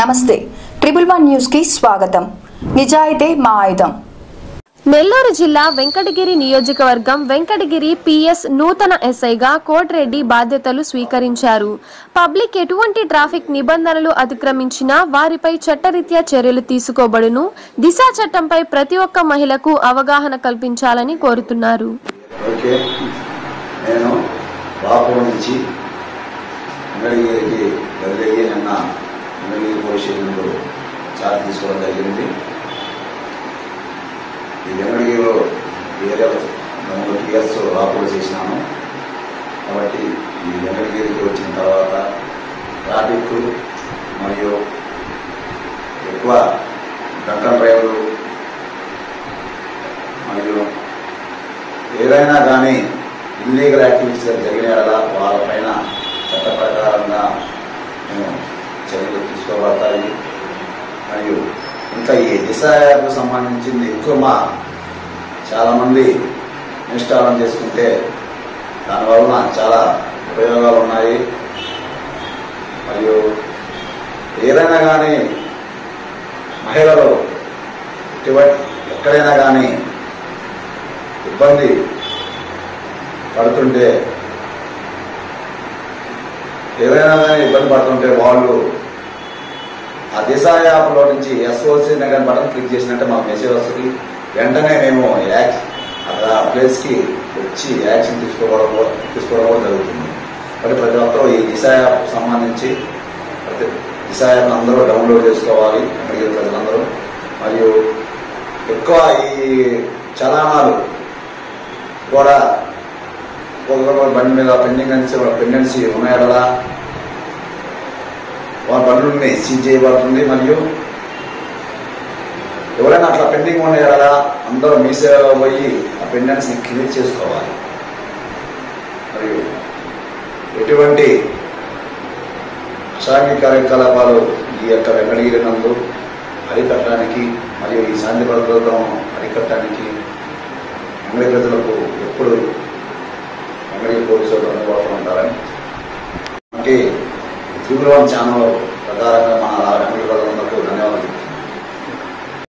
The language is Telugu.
నమస్తే. ట్రిపుల్ వన్ న్యూస్కి స్వాగతం. నిజాయితే మా ఆయుధం. నెల్లూరు జిల్లా వెంకటగిరి నియోజకవర్గం వెంకటగిరి పిఎస్ నూతన ఎస్ఐగా కోటిరెడ్డి బాధ్యతలు స్వీకరించారు. పబ్లిక్ ఎటువంటి ట్రాఫిక్ నిబంధనలు అతిక్రమించినా వారిపై చట్టరీత్యా చర్యలు తీసుకోబడును. దిశా చట్టంపై ప్రతి ఒక్క మహిళకు అవగాహన కల్పించాలని కోరుతున్నారు. నేను చాలా తీసుకోవడం జరిగింది. ఈ వెంగళగిరిలో వేరే మూడు ఇయర్స్ రాకుండా చేసినాము. కాబట్టి ఈ వెంకటగిరికి వచ్చిన తర్వాత ట్రాఫిక్ మరియు ఎక్కువ డంకర్ డ్రైవర్లు మరియు ఏదైనా కానీ ఇల్లీగల్ యాక్టివిటీస్ జరిగిన వాళ్ళ పైన చట్ట ప్రకారంగా మేము చర్యలు తీసుకోబడతాయి మరియు ఇంకా ఈ దిశ యాప్కు సంబంధించింది ఎక్కువ మా చాలామంది ఇన్స్టాల్ చేసుకుంటే దానివలన చాలా ఉపయోగాలు ఉన్నాయి మరియు ఏదైనా కానీ మహిళలు ఎక్కడైనా కానీ ఇబ్బంది పడుతుంటే ఏదైనా కానీ ఇబ్బంది పడుతుంటే వాళ్ళు ఆ దిశ యాప్లో నుంచి ఎస్ఓసి నగర్ బటన్ క్లిక్ చేసినట్టే మాకు మెసేజ్ వస్తుంది. వెంటనే మేము యాక్ అక్కడ ఆ ప్లేస్కి వచ్చి యాక్షన్ తీసుకోవడం తీసుకోవడం కూడా జరుగుతుంది. కాబట్టి ప్రతి ఒక్కరూ ఈ దిశ యాప్ సంబంధించి ప్రతి దిశ యాప్ అందరూ డౌన్లోడ్ చేసుకోవాలి. అక్కడికి ప్రజలందరూ. మరియు ఎక్కువ ఈ చలానాలు కూడా ఒక్కొక్క బండి మీద పెండింగ్ పెండెన్సీ ఉన్నాయడలా వారి బండ్లని సీజ్ చేయబడుతుంది. మరియు ఎవరైనా అట్లా పెండింగ్ ఉన్నాయడలా అందరూ మీ సేవలో పోయి ఆ పెండెన్స్ని క్లియర్ చేసుకోవాలి. మరియు ఎటువంటి అసాంఘిక కార్యకలాపాలు ఈ యొక్క వెంకటగిరి నందు అరికట్టడానికి మరియు ఈ శాంతి భద్రతను అరికట్టడానికి అంగడి ప్రజలకు ఎప్పుడు అంగడి పోలీసులు అందుబాటులో ఉండాలని. అంటే యువరం ఛానల్ ప్రకారంగా మన రామకృష్ణ ధన్యవాదాలు.